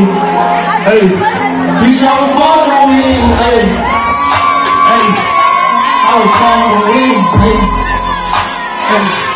Hey, bitch, I was born on. Hey, hey, I was born on wings. Hey, hey.